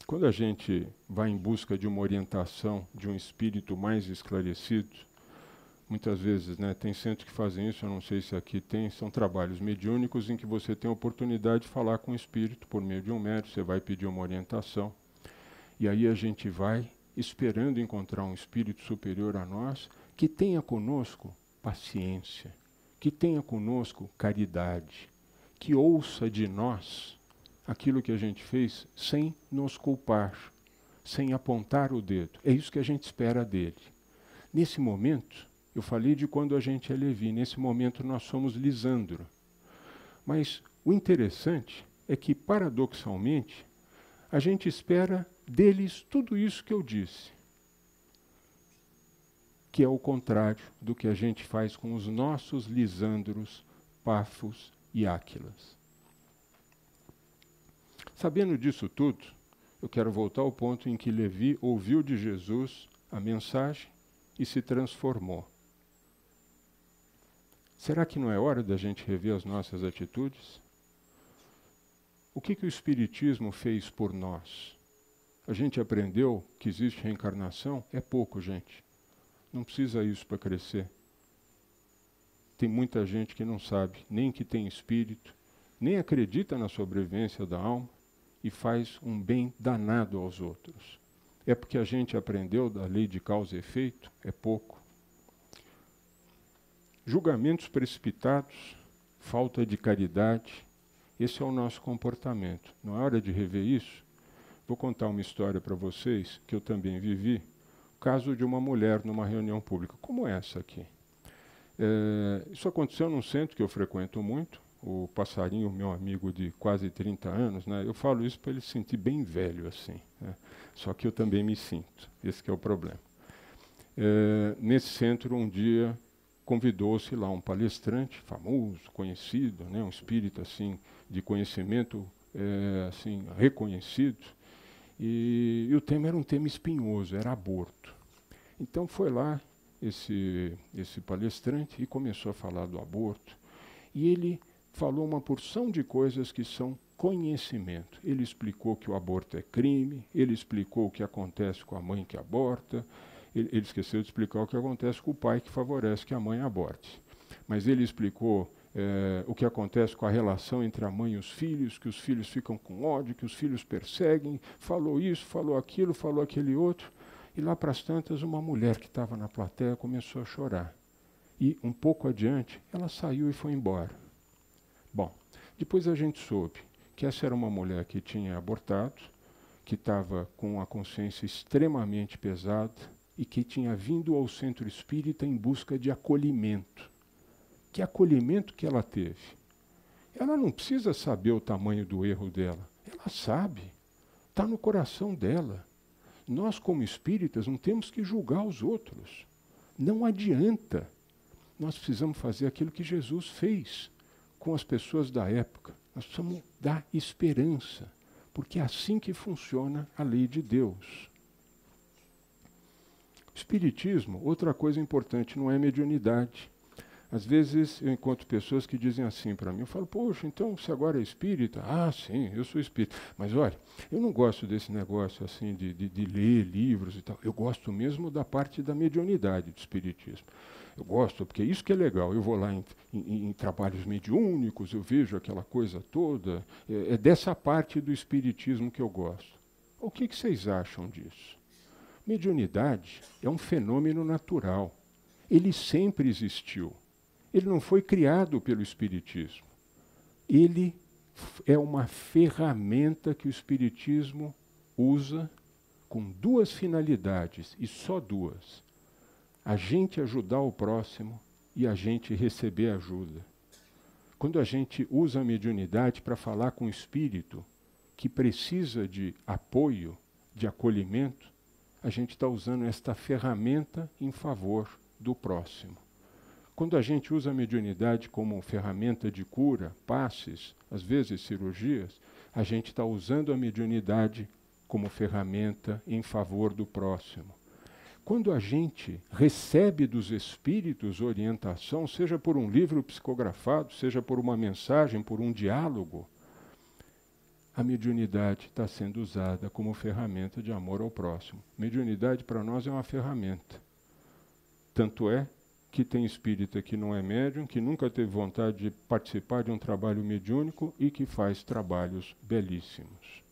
Quando a gente vai em busca de uma orientação, de um espírito mais esclarecido, muitas vezes, né, tem centros que fazem isso, eu não sei se aqui tem, são trabalhos mediúnicos em que você tem a oportunidade de falar com o espírito por meio de um médico, você vai pedir uma orientação. E aí a gente vai esperando encontrar um espírito superior a nós que tenha conosco paciência, que tenha conosco caridade, que ouça de nós aquilo que a gente fez sem nos culpar, sem apontar o dedo. É isso que a gente espera dele. Nesse momento, eu falei de quando a gente é Levi, nesse momento nós somos Lisandro. Mas o interessante é que, paradoxalmente, a gente espera deles tudo isso que eu disse, que é o contrário do que a gente faz com os nossos Lisandros, Pafos e Áquilas. Sabendo disso tudo, eu quero voltar ao ponto em que Levi ouviu de Jesus a mensagem e se transformou. Será que não é hora da gente rever as nossas atitudes? O que, que o Espiritismo fez por nós? A gente aprendeu que existe reencarnação? É pouco, gente. Não precisa isso para crescer. Tem muita gente que não sabe nem que tem espírito, nem acredita na sobrevivência da alma e faz um bem danado aos outros. É porque a gente aprendeu da lei de causa e efeito? É pouco. Julgamentos precipitados, falta de caridade, esse é o nosso comportamento. Não é hora de rever isso? Vou contar uma história para vocês que eu também vivi. O caso de uma mulher numa reunião pública, como essa aqui. É, isso aconteceu num centro que eu frequento muito, o Passarinho, meu amigo de quase 30 anos, né? eu falo isso para ele se sentir bem velho assim. Né? Só que eu também me sinto, esse é o problema. É, nesse centro, um dia, convidou-se lá um palestrante famoso, conhecido, né? um espírito assim de conhecimento é, assim reconhecido, e, e o tema era um tema espinhoso, era aborto. Então foi lá esse, esse palestrante e começou a falar do aborto. E ele falou uma porção de coisas que são conhecimento. Ele explicou que o aborto é crime, ele explicou o que acontece com a mãe que aborta, ele, ele esqueceu de explicar o que acontece com o pai que favorece que a mãe aborte. Mas ele explicou é, o que acontece com a relação entre a mãe e os filhos, que os filhos ficam com ódio, que os filhos perseguem, falou isso, falou aquilo, falou aquele outro. E lá para as tantas, uma mulher que estava na plateia começou a chorar. E um pouco adiante, ela saiu e foi embora. Bom, depois a gente soube que essa era uma mulher que tinha abortado, que estava com a consciência extremamente pesada e que tinha vindo ao centro espírita em busca de acolhimento que acolhimento que ela teve. Ela não precisa saber o tamanho do erro dela. Ela sabe. Está no coração dela. Nós, como espíritas, não temos que julgar os outros. Não adianta. Nós precisamos fazer aquilo que Jesus fez com as pessoas da época. Nós precisamos dar esperança, porque é assim que funciona a lei de Deus. Espiritismo, outra coisa importante, não é mediunidade. Às vezes eu encontro pessoas que dizem assim para mim, eu falo, poxa, então você agora é espírita? Ah, sim, eu sou espírita. Mas olha, eu não gosto desse negócio assim de, de, de ler livros e tal. Eu gosto mesmo da parte da mediunidade do espiritismo. Eu gosto, porque é isso que é legal. Eu vou lá em, em, em trabalhos mediúnicos, eu vejo aquela coisa toda. É, é, dessa parte do espiritismo que eu gosto. O que, que vocês acham disso? Mediunidade é um fenômeno natural. Ele sempre existiu. Ele não foi criado pelo Espiritismo. Ele é uma ferramenta que o Espiritismo usa com duas finalidades, e só duas: a gente ajudar o próximo e a gente receber ajuda. Quando a gente usa a mediunidade para falar com o espírito que precisa de apoio, de acolhimento, a gente está usando esta ferramenta em favor do próximo. Quando a gente usa a mediunidade como ferramenta de cura, passes, às vezes cirurgias, a gente está usando a mediunidade como ferramenta em favor do próximo. Quando a gente recebe dos espíritos orientação, seja por um livro psicografado, seja por uma mensagem, por um diálogo, a mediunidade está sendo usada como ferramenta de amor ao próximo. Mediunidade para nós é uma ferramenta. Tanto é que tem espírita que não é médium, que nunca teve vontade de participar de um trabalho mediúnico e que faz trabalhos belíssimos.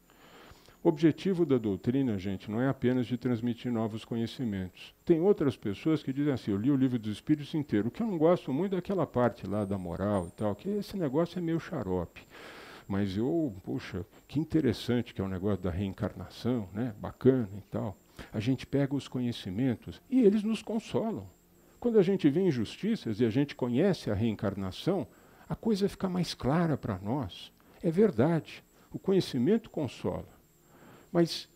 O objetivo da doutrina, gente, não é apenas de transmitir novos conhecimentos. Tem outras pessoas que dizem assim: eu li o livro dos Espíritos inteiro. O que eu não gosto muito é aquela parte lá da moral e tal, que esse negócio é meio xarope. Mas eu, poxa, que interessante que é o negócio da reencarnação, né? Bacana e tal. A gente pega os conhecimentos e eles nos consolam. Quando a gente vê injustiças e a gente conhece a reencarnação, a coisa fica mais clara para nós. É verdade, o conhecimento consola. Mas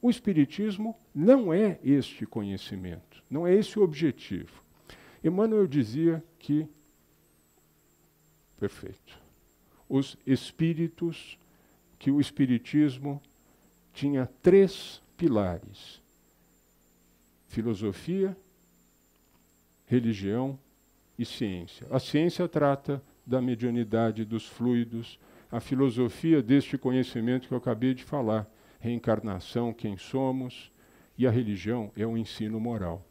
o Espiritismo não é este conhecimento, não é esse o objetivo. Emmanuel dizia que. Perfeito. Os espíritos, que o Espiritismo tinha três pilares: filosofia, religião e ciência. A ciência trata da mediunidade dos fluidos, a filosofia deste conhecimento que eu acabei de falar, reencarnação, quem somos, e a religião é o ensino moral.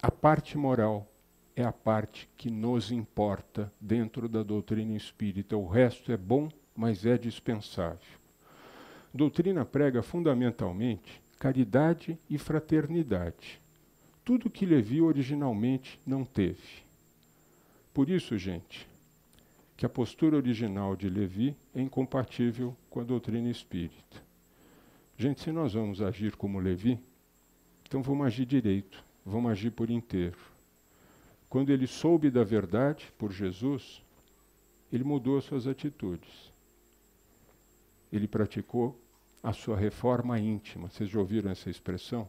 A parte moral é a parte que nos importa dentro da doutrina espírita. O resto é bom, mas é dispensável. Doutrina prega fundamentalmente caridade e fraternidade. Tudo que Levi originalmente não teve. Por isso, gente, que a postura original de Levi é incompatível com a doutrina espírita. Gente, se nós vamos agir como Levi, então vamos agir direito, vamos agir por inteiro. Quando ele soube da verdade por Jesus, ele mudou suas atitudes. Ele praticou a sua reforma íntima. Vocês já ouviram essa expressão?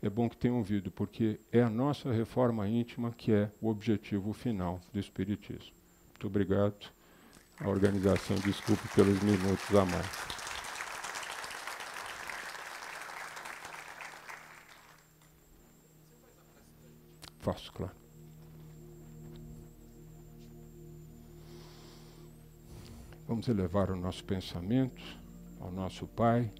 É bom que tenham ouvido, porque é a nossa reforma íntima que é o objetivo final do Espiritismo. Muito obrigado. A organização, desculpe pelos minutos a mais. Faço, claro. Vamos elevar o nosso pensamento ao nosso Pai,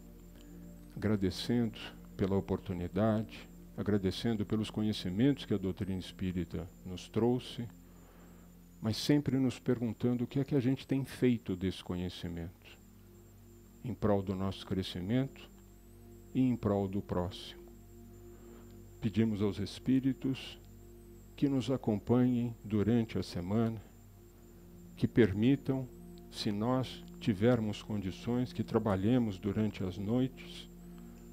agradecendo pela oportunidade, agradecendo pelos conhecimentos que a doutrina espírita nos trouxe, mas sempre nos perguntando o que é que a gente tem feito desse conhecimento, em prol do nosso crescimento e em prol do próximo. Pedimos aos Espíritos que nos acompanhem durante a semana, que permitam, se nós tivermos condições, que trabalhemos durante as noites,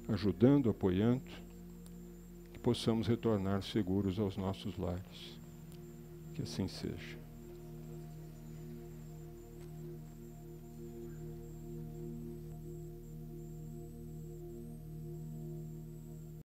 ajudando, apoiando, que possamos retornar seguros aos nossos lares. Que assim seja.